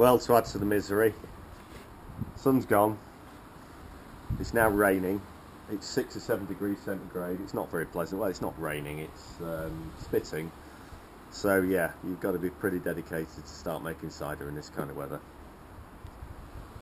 Well, to add to the misery, sun's gone. It's now raining. It's six or seven degrees centigrade. It's not very pleasant. Well, it's not raining. It's um, spitting. So yeah, you've got to be pretty dedicated to start making cider in this kind of weather.